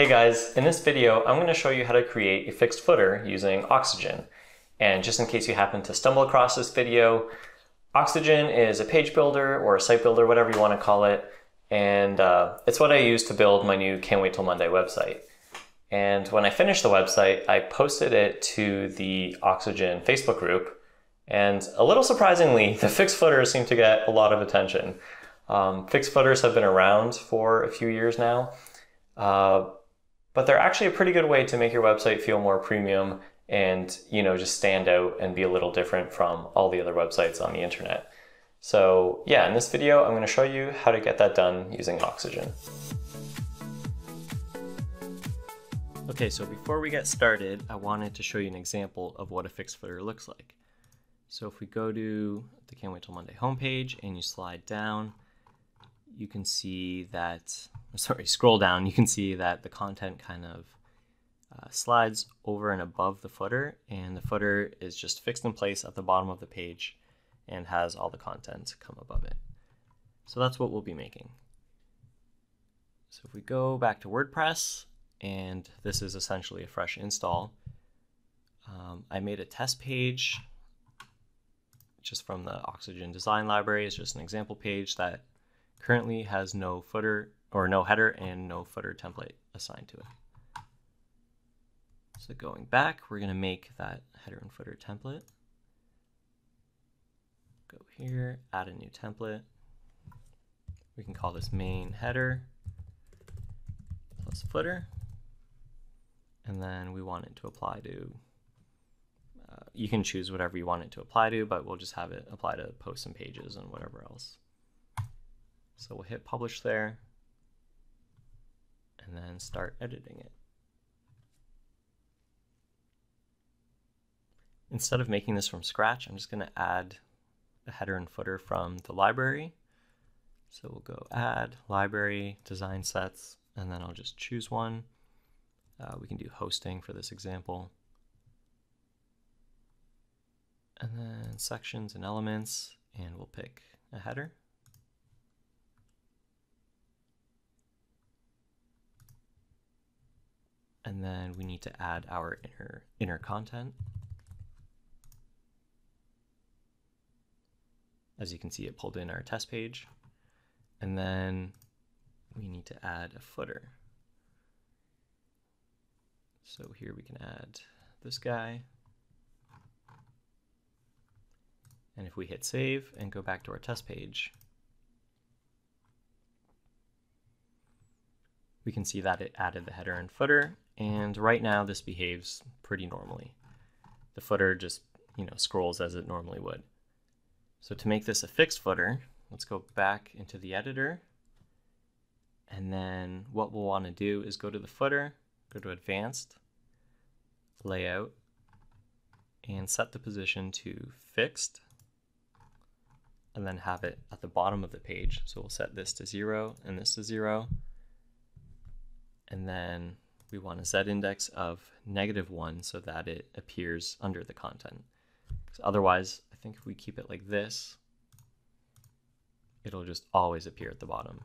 Hey guys, in this video I'm going to show you how to create a fixed footer using Oxygen. And just in case you happen to stumble across this video, Oxygen is a page builder or a site builder, whatever you want to call it. And uh, it's what I use to build my new Can't Wait Till Monday website. And when I finished the website, I posted it to the Oxygen Facebook group. And a little surprisingly, the fixed footers seem to get a lot of attention. Um, fixed footers have been around for a few years now, uh, but they're actually a pretty good way to make your website feel more premium and you know just stand out and be a little different from all the other websites on the internet. So yeah, in this video, I'm going to show you how to get that done using Oxygen. Okay, so before we get started, I wanted to show you an example of what a fixed footer looks like. So if we go to the Can't Wait Till Monday homepage and you slide down, you can see that, sorry, scroll down, you can see that the content kind of uh, slides over and above the footer, and the footer is just fixed in place at the bottom of the page and has all the content come above it. So that's what we'll be making. So if we go back to WordPress, and this is essentially a fresh install, um, I made a test page just from the Oxygen design library. It's just an example page that currently has no footer or no header and no footer template assigned to it. So going back, we're going to make that header and footer template. Go here, add a new template. We can call this main header plus footer. And then we want it to apply to, uh, you can choose whatever you want it to apply to, but we'll just have it apply to posts and pages and whatever else. So we'll hit publish there and then start editing it. Instead of making this from scratch, I'm just going to add a header and footer from the library. So we'll go add library design sets, and then I'll just choose one. Uh, we can do hosting for this example. And then sections and elements, and we'll pick a header. And then we need to add our inner, inner content. As you can see, it pulled in our test page. And then we need to add a footer. So here we can add this guy. And if we hit save and go back to our test page, we can see that it added the header and footer and right now this behaves pretty normally. The footer just, you know, scrolls as it normally would. So to make this a fixed footer, let's go back into the editor. And then what we'll want to do is go to the footer, go to advanced, layout, and set the position to fixed, and then have it at the bottom of the page. So we'll set this to zero and this to zero. And then we want a z-index of negative 1 so that it appears under the content. Otherwise, I think if we keep it like this, it'll just always appear at the bottom,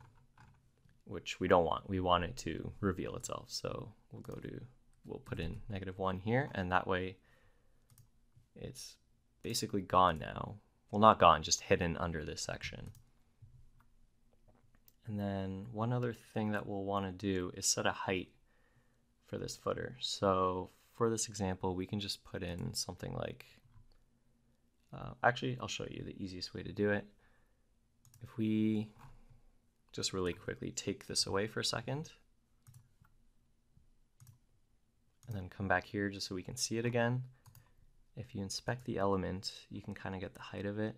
which we don't want. We want it to reveal itself. So we'll go to, we'll put in negative 1 here, and that way it's basically gone now. Well, not gone, just hidden under this section. And then one other thing that we'll want to do is set a height for this footer. So for this example, we can just put in something like, uh, actually, I'll show you the easiest way to do it. If we just really quickly take this away for a second, and then come back here just so we can see it again. If you inspect the element, you can kind of get the height of it.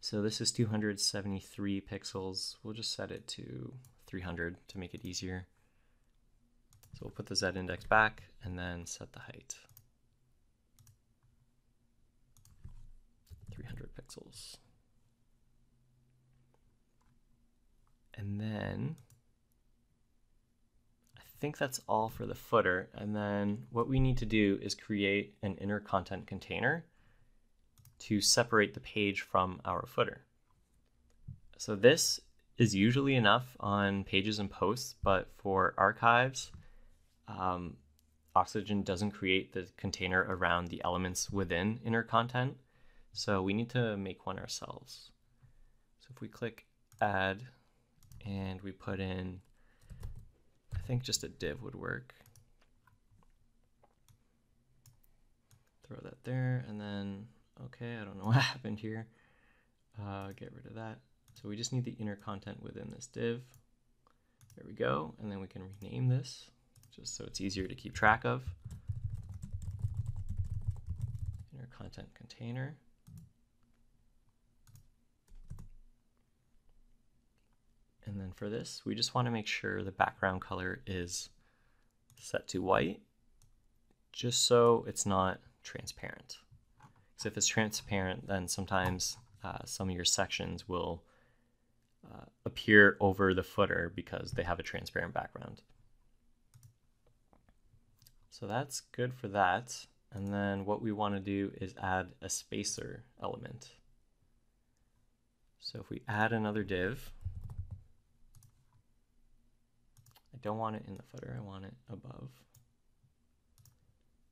So this is 273 pixels. We'll just set it to 300 to make it easier. So we'll put the Z index back and then set the height. 300 pixels. And then I think that's all for the footer. And then what we need to do is create an inner content container to separate the page from our footer. So this is usually enough on pages and posts, but for archives, um, Oxygen doesn't create the container around the elements within inner content. So we need to make one ourselves. So if we click add and we put in, I think just a div would work. Throw that there and then, okay, I don't know what happened here. Uh, get rid of that. So we just need the inner content within this div. There we go. And then we can rename this just so it's easier to keep track of. Inner content container. And then for this, we just want to make sure the background color is set to white, just so it's not transparent. Because if it's transparent, then sometimes uh, some of your sections will uh, appear over the footer because they have a transparent background. So that's good for that. And then what we want to do is add a spacer element. So if we add another div, I don't want it in the footer, I want it above.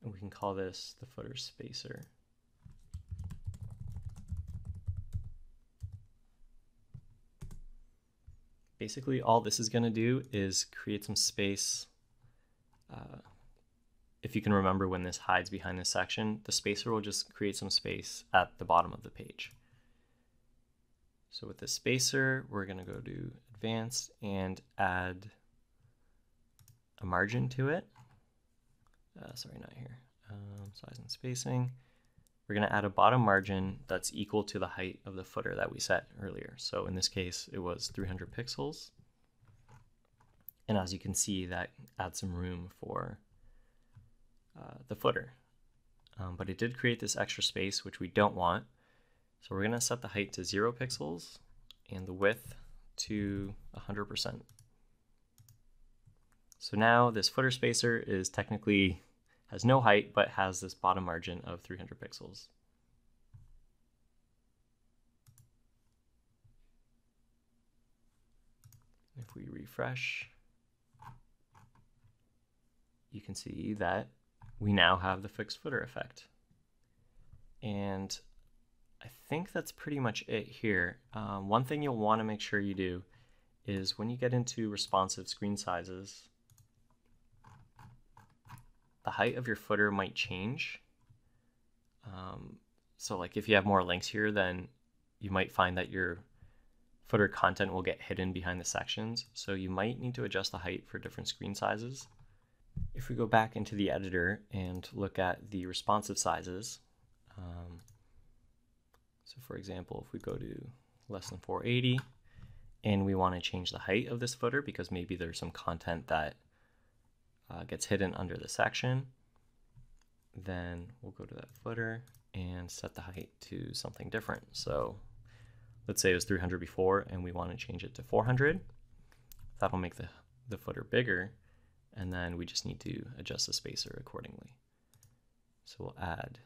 And we can call this the footer spacer. basically all this is going to do is create some space. Uh, if you can remember when this hides behind this section, the spacer will just create some space at the bottom of the page. So with the spacer, we're going to go to advanced and add a margin to it. Uh, sorry, not here. Um, size and spacing we're going to add a bottom margin that's equal to the height of the footer that we set earlier. So in this case, it was 300 pixels. And as you can see, that adds some room for uh, the footer. Um, but it did create this extra space, which we don't want. So we're going to set the height to 0 pixels and the width to 100%. So now this footer spacer is technically has no height, but has this bottom margin of 300 pixels. If we refresh, you can see that we now have the fixed footer effect. And I think that's pretty much it here. Um, one thing you'll want to make sure you do is when you get into responsive screen sizes, the height of your footer might change. Um, so like if you have more links here, then you might find that your footer content will get hidden behind the sections. So you might need to adjust the height for different screen sizes. If we go back into the editor and look at the responsive sizes, um, so for example, if we go to less than 480 and we want to change the height of this footer because maybe there's some content that uh, gets hidden under the section. Then we'll go to that footer and set the height to something different. So let's say it was 300 before and we want to change it to 400. That'll make the, the footer bigger and then we just need to adjust the spacer accordingly. So we'll add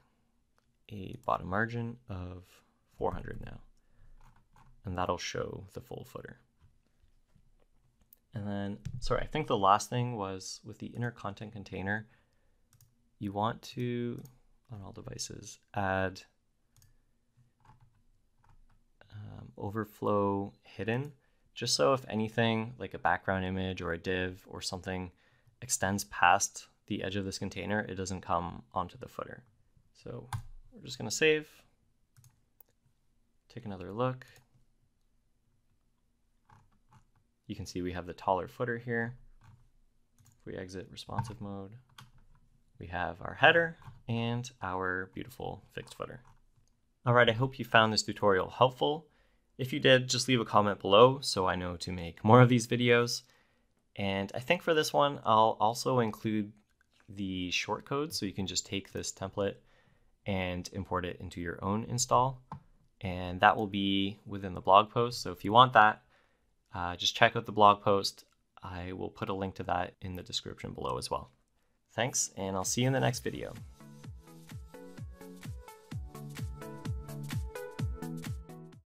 a bottom margin of 400 now and that'll show the full footer. And then, sorry, I think the last thing was with the inner content container, you want to, on all devices, add um, overflow hidden, just so if anything like a background image or a div or something extends past the edge of this container, it doesn't come onto the footer. So we're just gonna save, take another look, you can see we have the taller footer here. If we exit responsive mode, we have our header and our beautiful fixed footer. All right, I hope you found this tutorial helpful. If you did, just leave a comment below so I know to make more of these videos. And I think for this one, I'll also include the shortcode so you can just take this template and import it into your own install. And that will be within the blog post. So if you want that, uh, just check out the blog post. I will put a link to that in the description below as well. Thanks, and I'll see you in the next video.